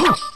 Poof!